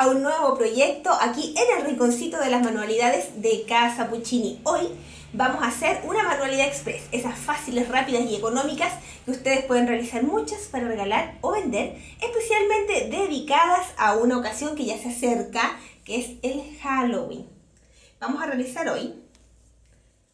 a un nuevo proyecto aquí en el rinconcito de las manualidades de Casa Puccini. Hoy vamos a hacer una manualidad express, esas fáciles, rápidas y económicas que ustedes pueden realizar muchas para regalar o vender, especialmente dedicadas a una ocasión que ya se acerca, que es el Halloween. Vamos a realizar hoy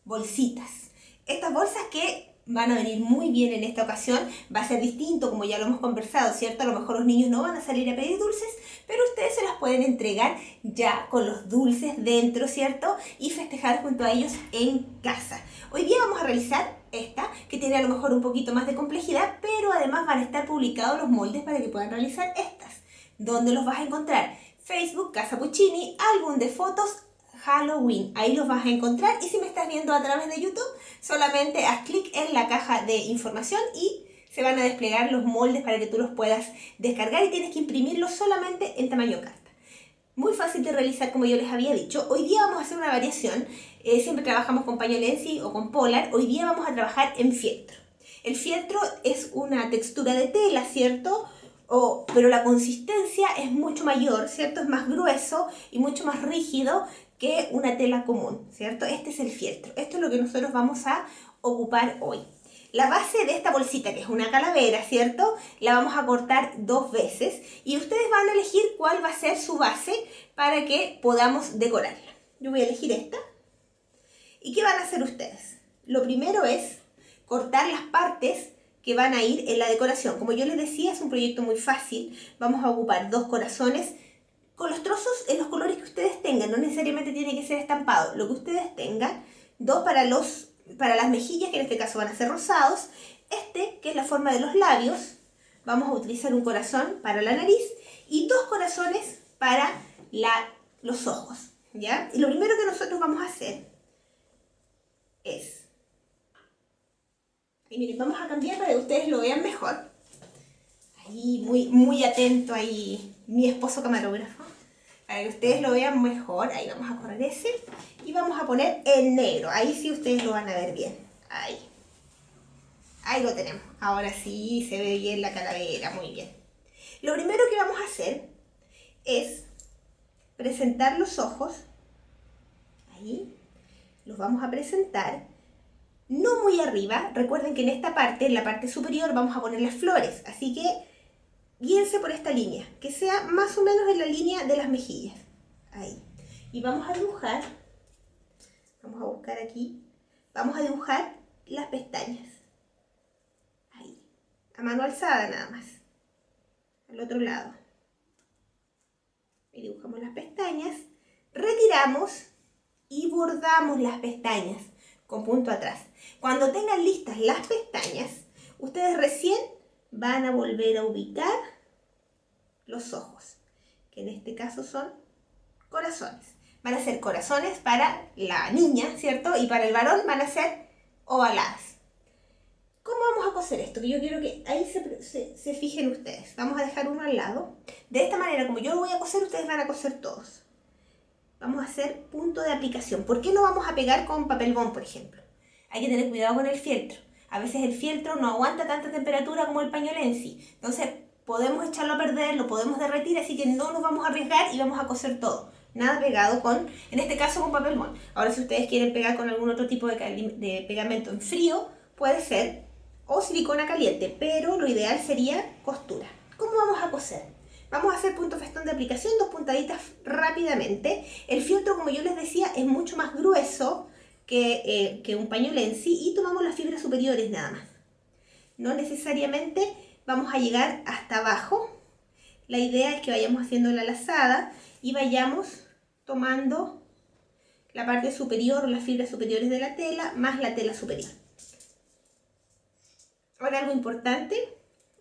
bolsitas. Estas bolsas que van a venir muy bien en esta ocasión. Va a ser distinto, como ya lo hemos conversado, ¿cierto? A lo mejor los niños no van a salir a pedir dulces, pero ustedes se las pueden entregar ya con los dulces dentro, ¿cierto? Y festejar junto a ellos en casa. Hoy día vamos a realizar esta, que tiene a lo mejor un poquito más de complejidad, pero además van a estar publicados los moldes para que puedan realizar estas. ¿Dónde los vas a encontrar? Facebook, Casa Puccini, álbum de fotos, Halloween. Ahí los vas a encontrar y si me estás viendo a través de YouTube, solamente haz clic en la caja de información y se van a desplegar los moldes para que tú los puedas descargar y tienes que imprimirlos solamente en tamaño carta. Muy fácil de realizar como yo les había dicho. Hoy día vamos a hacer una variación. Eh, siempre trabajamos con pañolensi o con polar. Hoy día vamos a trabajar en fieltro. El fieltro es una textura de tela, ¿cierto? O, pero la consistencia es mucho mayor, ¿cierto? Es más grueso y mucho más rígido que una tela común, ¿cierto? Este es el fieltro. Esto es lo que nosotros vamos a ocupar hoy. La base de esta bolsita, que es una calavera, ¿cierto? La vamos a cortar dos veces y ustedes van a elegir cuál va a ser su base para que podamos decorarla. Yo voy a elegir esta. ¿Y qué van a hacer ustedes? Lo primero es cortar las partes que van a ir en la decoración. Como yo les decía, es un proyecto muy fácil. Vamos a ocupar dos corazones con los trozos en los colores que ustedes tengan, no necesariamente tiene que ser estampado, lo que ustedes tengan, dos para, los, para las mejillas, que en este caso van a ser rosados, este, que es la forma de los labios, vamos a utilizar un corazón para la nariz y dos corazones para la, los ojos, ¿ya? Y lo primero que nosotros vamos a hacer es, y miren, vamos a cambiar para que ustedes lo vean mejor, ahí muy, muy atento ahí mi esposo camarógrafo. Para que ustedes lo vean mejor, ahí vamos a correr ese. Y vamos a poner el negro, ahí sí ustedes lo van a ver bien. Ahí. Ahí lo tenemos. Ahora sí se ve bien la calavera, muy bien. Lo primero que vamos a hacer es presentar los ojos. Ahí. Los vamos a presentar. No muy arriba. Recuerden que en esta parte, en la parte superior, vamos a poner las flores. Así que guíense por esta línea, que sea más o menos en la línea de las mejillas. Ahí. Y vamos a dibujar, vamos a buscar aquí, vamos a dibujar las pestañas. Ahí. A mano alzada nada más. Al otro lado. Y dibujamos las pestañas. Retiramos y bordamos las pestañas con punto atrás. Cuando tengan listas las pestañas, ustedes recién van a volver a ubicar los ojos, que en este caso son corazones. Van a ser corazones para la niña, ¿cierto? Y para el varón van a ser ovaladas. ¿Cómo vamos a coser esto? Que yo quiero que ahí se, se, fijen ustedes. Vamos a dejar uno al lado. De esta manera, como yo lo voy a coser, ustedes van a coser todos. Vamos a hacer punto de aplicación. ¿Por qué no vamos a pegar con papel bond, por ejemplo? Hay que tener cuidado con el fieltro. A veces el fieltro no aguanta tanta temperatura como el pañuelo en sí. Entonces podemos echarlo a perder, lo podemos derretir, así que no nos vamos a arriesgar y vamos a coser todo. Nada pegado con, en este caso con papel bond. Ahora si ustedes quieren pegar con algún otro tipo de, de pegamento en frío, puede ser, o silicona caliente, pero lo ideal sería costura. ¿Cómo vamos a coser? Vamos a hacer punto festón de aplicación, dos puntaditas rápidamente. El fieltro, como yo les decía, es mucho más grueso, eh, que, un pañuelo en sí y tomamos las fibras superiores nada más. No necesariamente vamos a llegar hasta abajo. La idea es que vayamos haciendo la lazada y vayamos tomando la parte superior o las fibras superiores de la tela más la tela superior. Ahora algo importante,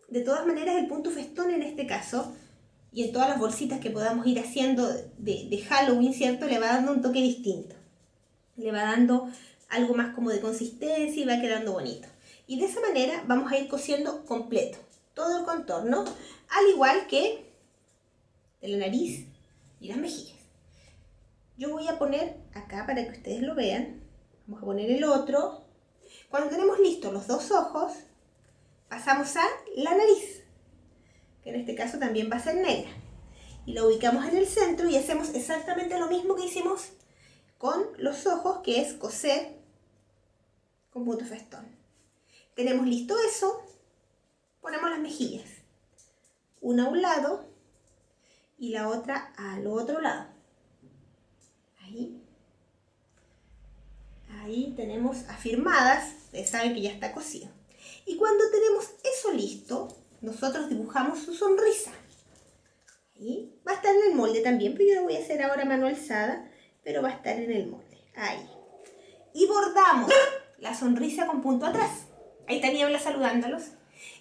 de todas maneras el punto festón en este caso y en todas las bolsitas que podamos ir haciendo de, de Halloween, ¿cierto? Le va dando un toque distinto le va dando algo más como de consistencia y va quedando bonito. Y de esa manera vamos a ir cosiendo completo, todo el contorno, al igual que de la nariz y las mejillas. Yo voy a poner acá para que ustedes lo vean, vamos a poner el otro. Cuando tenemos listos los dos ojos, pasamos a la nariz, que en este caso también va a ser negra. y la ubicamos en el centro y hacemos exactamente lo mismo que hicimos con los ojos, que es coser con punto festón. Tenemos listo eso, ponemos las mejillas, una a un lado y la otra al otro lado. Ahí. Ahí tenemos afirmadas, ustedes saben que ya está cosido. Y cuando tenemos eso listo, nosotros dibujamos su sonrisa. Ahí. Va a estar en el molde también, pero yo lo voy a hacer ahora mano alzada, pero va a estar en el molde. Ahí. Y bordamos la sonrisa con punto atrás. Ahí está Niebla saludándolos.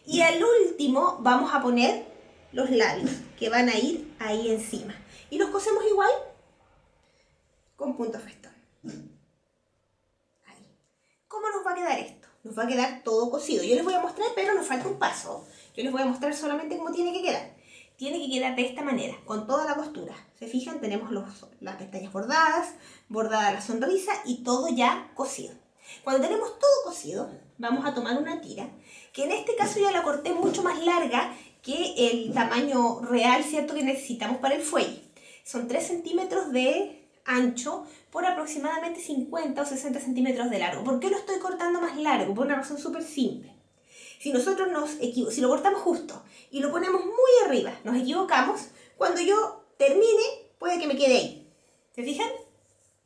Y al último vamos a poner los labios, que van a ir ahí encima. Y los cosemos igual con punto festón. Ahí. ¿Cómo nos va a quedar esto? Nos va a quedar todo cosido. Yo les voy a mostrar, pero nos falta un paso. Yo les voy a mostrar solamente cómo tiene que quedar. Tiene que quedar de esta manera, con toda la costura. ¿Se fijan? Tenemos los, las pestañas bordadas, bordada la sonrisa y todo ya cosido. Cuando tenemos todo cosido, vamos a tomar una tira, que en este caso ya la corté mucho más larga que el tamaño real, ¿cierto?, que necesitamos para el fuelle. Son 3 centímetros de ancho por aproximadamente 50 o 60 centímetros de largo. ¿Por qué lo estoy cortando más largo? Por una razón súper simple. Si nosotros nos si lo cortamos justo y lo ponemos muy arriba, nos equivocamos, cuando yo termine, puede que me quede ahí. ¿Se fijan?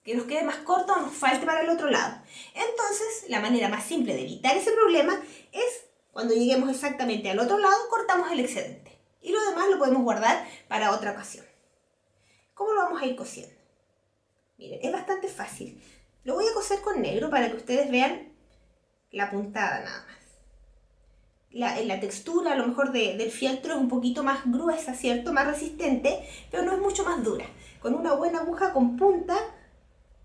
Que nos quede más corto o nos falte para el otro lado. Entonces, la manera más simple de evitar ese problema es cuando lleguemos exactamente al otro lado, cortamos el excedente. Y lo demás lo podemos guardar para otra ocasión. ¿Cómo lo vamos a ir cosiendo? Miren, es bastante fácil. Lo voy a coser con negro para que ustedes vean la puntada nada más. La, la textura a lo mejor del fieltro es un poquito más gruesa, ¿cierto? Más resistente, pero no es mucho más dura. Con una buena aguja con punta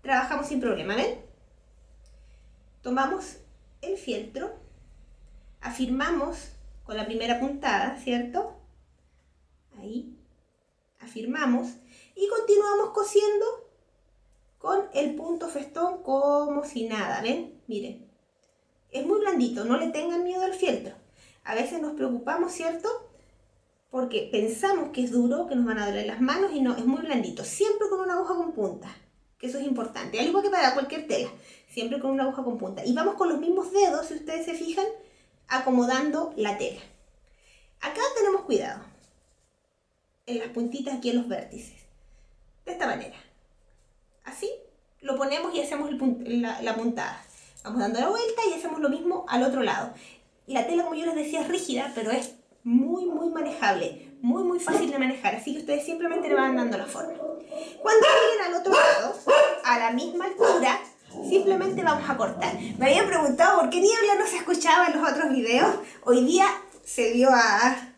trabajamos sin problema, ¿ven? Tomamos el fieltro afirmamos con la primera puntada, ¿cierto? Ahí, afirmamos y continuamos cosiendo con el punto festón como si nada, ¿ven? Miren, es muy blandito, no le tengan miedo al fieltro. A veces nos preocupamos, ¿cierto? Porque pensamos que es duro, que nos van a doler las manos y no, es muy blandito. Siempre con una aguja con punta, que eso es importante. Al igual que para cualquier tela, siempre con una aguja con punta. Y vamos con los mismos dedos, si ustedes se fijan, acomodando la tela. Acá tenemos cuidado en las puntitas aquí en los vértices. De esta manera. Así lo ponemos y hacemos la, puntada. Vamos dando la vuelta y hacemos lo mismo al otro lado. La tela, como yo les decía, es rígida, pero es muy, muy manejable. Muy, muy fácil de manejar. Así que ustedes simplemente le van dando la forma. Cuando lleguen al otro lado, a la misma altura, Simplemente vamos a cortar. Me habían preguntado por qué Niebla no se escuchaba en los otros videos. Hoy día se dio a,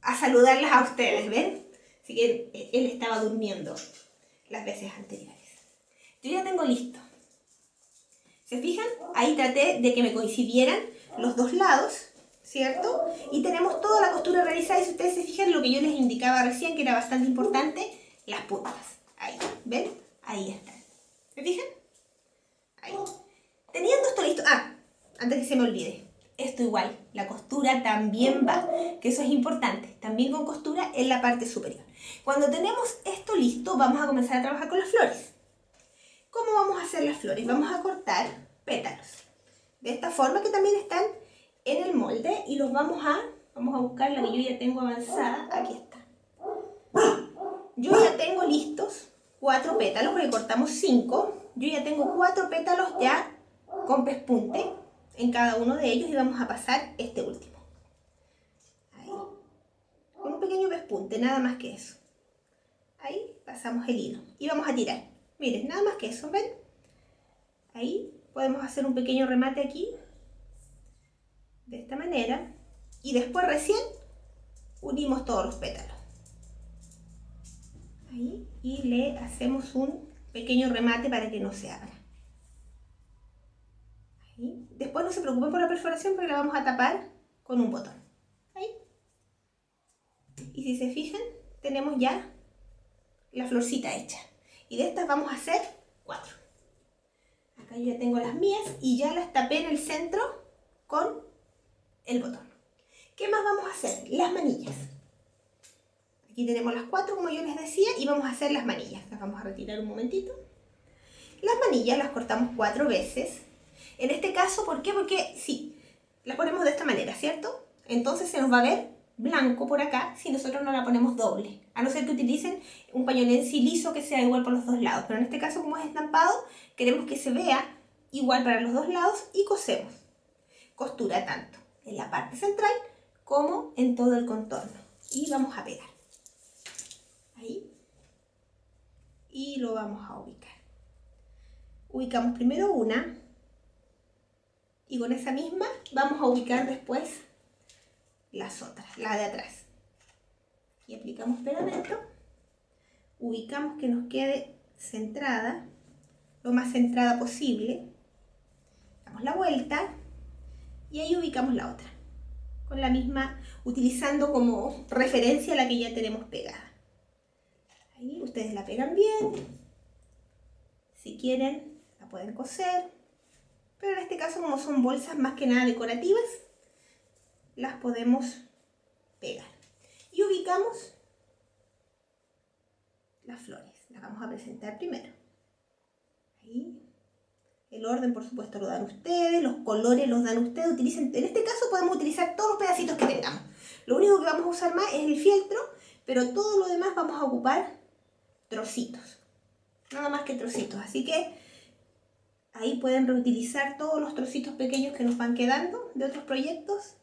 a saludarlas a ustedes, ¿ven? Así que él estaba durmiendo las veces anteriores. Yo ya tengo listo. ¿Se fijan? Ahí traté de que me coincidieran los dos lados, ¿cierto? Y tenemos toda la costura realizada y si ustedes se fijan lo que yo les indicaba recién, que era bastante importante, las puntas. Ahí, ¿ven? Ahí están. ¿Me fijan? Ahí. Teniendo esto listo, ah, antes que se me olvide, esto igual, la costura también va, que eso es importante, también con costura en la parte superior. Cuando tenemos esto listo, vamos a comenzar a trabajar con las flores. ¿Cómo vamos a hacer las flores? Vamos a cortar pétalos, de esta forma que también están en el molde y los vamos a, vamos a buscar la que yo ya tengo avanzada, aquí está. Yo ya tengo listos cuatro pétalos, porque cortamos cinco. Yo ya tengo cuatro pétalos ya con pespunte en cada uno de ellos y vamos a pasar este último. Ahí. Un pequeño pespunte, nada más que eso. Ahí pasamos el hilo y vamos a tirar. Miren, nada más que eso, ¿ven? Ahí podemos hacer un pequeño remate aquí, de esta manera, y después recién unimos todos los pétalos ahí y le hacemos un pequeño remate para que no se abra. Ahí. Después no se preocupen por la perforación porque la vamos a tapar con un botón. Ahí. Y si se fijan, tenemos ya la florcita hecha. Y de estas vamos a hacer cuatro. Acá yo ya tengo las mías y ya las tapé en el centro con el botón. ¿Qué más vamos a hacer? Las manillas. Aquí tenemos las cuatro, como yo les decía, y vamos a hacer las manillas. Las vamos a retirar un momentito. Las manillas las cortamos cuatro veces. En este caso, ¿por qué? Porque sí, las ponemos de esta manera, ¿cierto? Entonces se nos va a ver blanco por acá si nosotros no la ponemos doble. A no ser que utilicen un pañonense liso que sea igual por los dos lados. Pero en este caso, como es estampado, queremos que se vea igual para los dos lados y cosemos. Costura tanto en la parte central como en todo el contorno. Y vamos a pegar. Ahí. Y lo vamos a ubicar. Ubicamos primero una. Y con esa misma vamos a ubicar después las otras, la de atrás. Y aplicamos pegamento. Ubicamos que nos quede centrada, lo más centrada posible. Damos la vuelta y ahí ubicamos la otra. Con la misma, utilizando como referencia la que ya tenemos pegada. Ahí ustedes la pegan bien. Si quieren, la pueden coser. Pero en este caso, como son bolsas más que nada decorativas, las podemos pegar. Y ubicamos las flores. Las vamos a presentar primero. Ahí. El orden, por supuesto, lo dan ustedes, los colores los dan ustedes. Utilicen, en este caso podemos utilizar todos los pedacitos que tengamos. Lo único que vamos a usar más es el fieltro, pero todo lo demás vamos a ocupar trocitos. Nada más que trocitos. Así que ahí pueden reutilizar todos los trocitos pequeños que nos van quedando de otros proyectos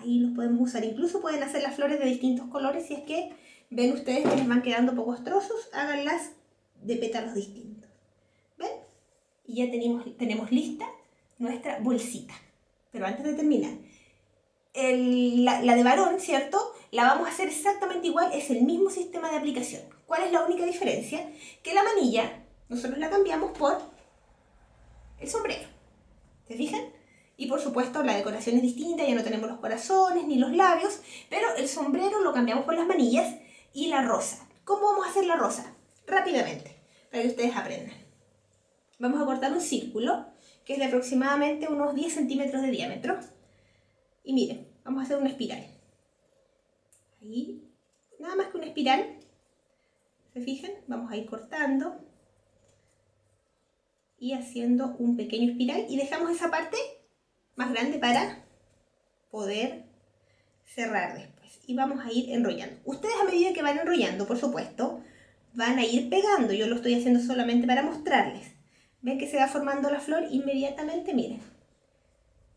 ahí los podemos usar. Incluso pueden hacer las flores de distintos colores si es que ven ustedes que les van quedando pocos trozos, háganlas de pétalos distintos. ¿Ven? Y ya tenemos, tenemos lista nuestra bolsita. Pero antes de terminar, la, la de varón, ¿cierto? La vamos a hacer exactamente igual, es el mismo sistema de aplicación. ¿Cuál es la única diferencia? Que la manilla nosotros la cambiamos por el sombrero. ¿Se fijan? Y por supuesto la decoración es distinta, ya no tenemos los corazones ni los labios, pero el sombrero lo cambiamos por las manillas y la rosa. ¿Cómo vamos a hacer la rosa? Rápidamente, para que ustedes aprendan. Vamos a cortar un círculo que es de aproximadamente unos 10 centímetros de diámetro. Y miren, vamos a hacer una espiral. Ahí, nada más que una espiral. ¿Se fijan? Vamos a ir cortando y haciendo un pequeño espiral y dejamos esa parte más grande para poder cerrar después. Y vamos a ir enrollando. Ustedes a medida que van enrollando, por supuesto, van a ir pegando. Yo lo estoy haciendo solamente para mostrarles. Ven que se va formando la flor inmediatamente, miren.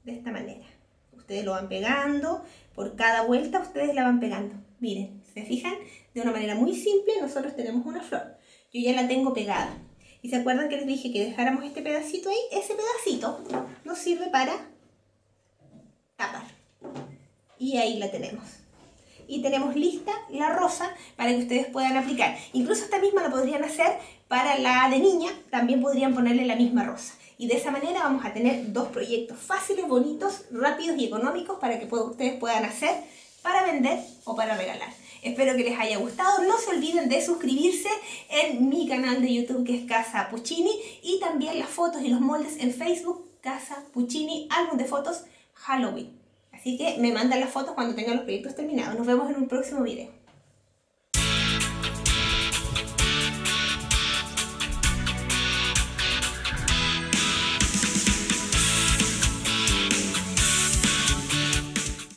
De esta manera. Ustedes lo van pegando, por cada vuelta ustedes la van pegando. Miren, ¿se fijan? De una manera muy simple nosotros tenemos una flor. Yo ya la tengo pegada. ¿Y se acuerdan que les dije que dejáramos este pedacito ahí? Ese pedacito nos sirve para tapar. Y ahí la tenemos. Y tenemos lista la rosa para que ustedes puedan aplicar. Incluso esta misma la podrían hacer para la de niña, también podrían ponerle la misma rosa. Y de esa manera vamos a tener dos proyectos fáciles, bonitos, rápidos y económicos para que ustedes puedan hacer para vender o para regalar. Espero que les haya gustado. No se olviden de suscribirse en mi canal de YouTube que es Casa Puccini y también las fotos y los moldes en Facebook Casa Puccini, álbum de fotos Halloween. Así que me mandan las fotos cuando tengan los proyectos terminados. Nos vemos en un próximo video.